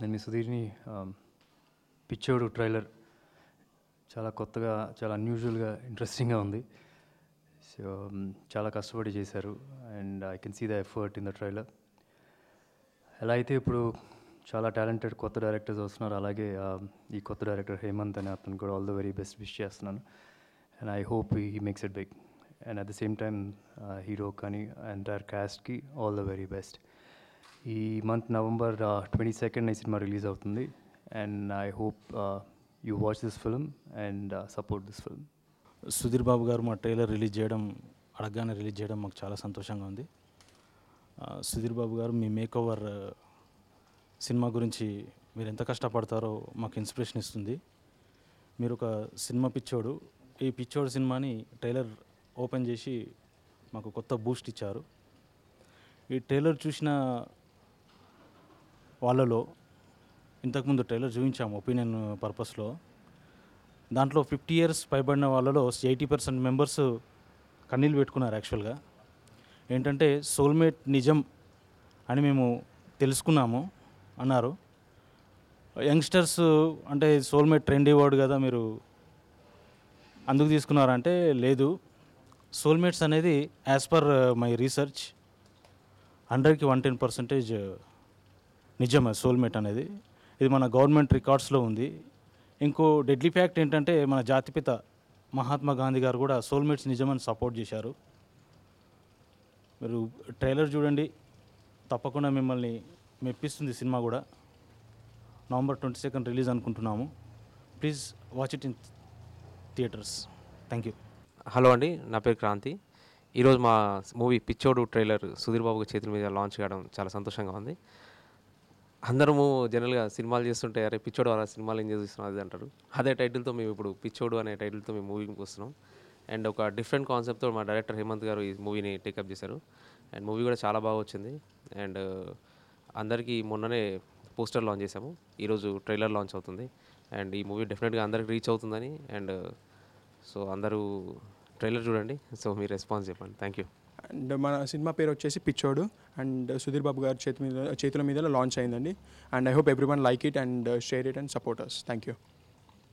నేను మీ సుధీర్ని పిచ్చోడు ట్రైలర్ చాలా కొత్తగా చాలా అన్యూజువల్గా ఇంట్రెస్టింగ్గా ఉంది. సో చాలా కష్టపడి చేశారు. And I can see the effort in the trailer. ఎలా అయితే ఇప్పుడు చాలా టాలెంటెడ్ కొత్త డైరెక్టర్స్ వస్తున్నారు అలాగే ఈ కొత్త డైరెక్టర్ హేమంత్ అనే అతను కూడా all the very best wish చేస్తున్నాను. And I hope he makes it big. And at the same time hero కానీ ఎంటైర్ క్యాస్ట్కి ఆల్ ద వెరీ బెస్ట్. ఈ మంత్ నవంబర్ ట్వంటీ సెకండ్ ఈ సినిమా రిలీజ్ అవుతుంది. And I hope you watch this film and support this film Sudheer Babu garu మా trailer release చేయడం అడగగానే release చేయడం మాకు చాలా సంతోషంగా ఉంది. సుధీర్ బాబు గారు మీ మేక్ ఓవర్ uh, సినిమా గురించి మీరు ఎంత కష్టపడతారో మాకు ఇన్స్పిరేషన్ ఇస్తుంది. మీరు ఒక సినిమా పిచ్చోడు ఈ పిచ్చోడు సినిమాని ట్రైలర్ ఓపెన్ చేసి మాకు కొత్త బూస్ట్ ఇచ్చారు. ఈ ట్రైలర్ చూసిన వాళ్ళలో ఇంతకుముందు ట్రైలర్ చూపించాము ఒపీనియన్ పర్పస్లో. దాంట్లో ఫిఫ్టీ ఇయర్స్ పైబడిన వాళ్ళలో ఎయిటీ పర్సెంట్ మెంబర్స్ కన్నీళ్ళు పెట్టుకున్నారు యాక్చువల్గా. ఏంటంటే సోల్మేట్ నిజం అని మేము తెలుసుకున్నాము అన్నారు. యంగ్స్టర్స్ అంటే సోల్మేట్ ట్రెండీ వర్డ్ కదా మీరు అందుకు తీసుకున్నారంటే లేదు. సోల్మేట్స్ అనేది యాజ్ పర్ మై రీసెర్చ్ హండ్రెడ్కి వన్ టెన్ పర్సెంటేజ్ నిజమే సోల్మేట్ అనేది. ఇది మన గవర్నమెంట్ రికార్డ్స్లో ఉంది. ఇంకో డెడ్లీ ఫ్యాక్ట్ ఏంటంటే మన జాతిపిత మహాత్మా గాంధీ గారు కూడా సోల్మేట్స్ నిజమని సపోర్ట్ చేశారు. మీరు ట్రైలర్ చూడండి. తప్పకుండా మిమ్మల్ని మెప్పిస్తుంది సినిమా కూడా. నవంబర్ ట్వంటీ సెకండ్ రిలీజ్ అనుకుంటున్నాము. Please watch it in theatres thank you hello అండి నా పేరు క్రాంతి. ఈరోజు మా మూవీ పిచ్చోడు ట్రైలర్ సుధీర్ బాబు చేతుల మీద లాంచ్ కావడం చాలా సంతోషంగా ఉంది. అందరము జనరల్గా సినిమాలు చేస్తుంటే అరే పిచ్చోడు అలా సినిమాలు ఏం చేస్తున్నాం అది అంటారు. అదే టైటిల్తో మేము ఇప్పుడు పిచ్చోడు అనే టైటిల్తో మేము మూవీకి వస్తున్నాం. అండ్ ఒక డిఫరెంట్ కాన్సెప్ట్తో మా డైరెక్టర్ హేమంత్ గారు ఈ మూవీని టేకప్ చేశారు. అండ్ మూవీ కూడా చాలా బాగా వచ్చింది. అండ్ uh, అందరికీ మొన్ననే పోస్టర్ లాంచ్ చేశాము. ఈరోజు ట్రైలర్ లాంచ్ అవుతుంది. అండ్ ఈ మూవీ డెఫినెట్గా అందరికి రీచ్ అవుతుందని. అండ్ సో uh, అందరూ ట్రైలర్ చూడండి. సో మీ రెస్పాన్స్ చెప్పండి. థ్యాంక్ యూ అండ్ మన సినిమా పేరు వచ్చేసి పిచ్చోడు అండ్ సుధీర్ బాబు గారి చేతి మీద చేతుల మీద లాంచ్ అయిందండి. And I hope everyone like it and share it and supporters thank you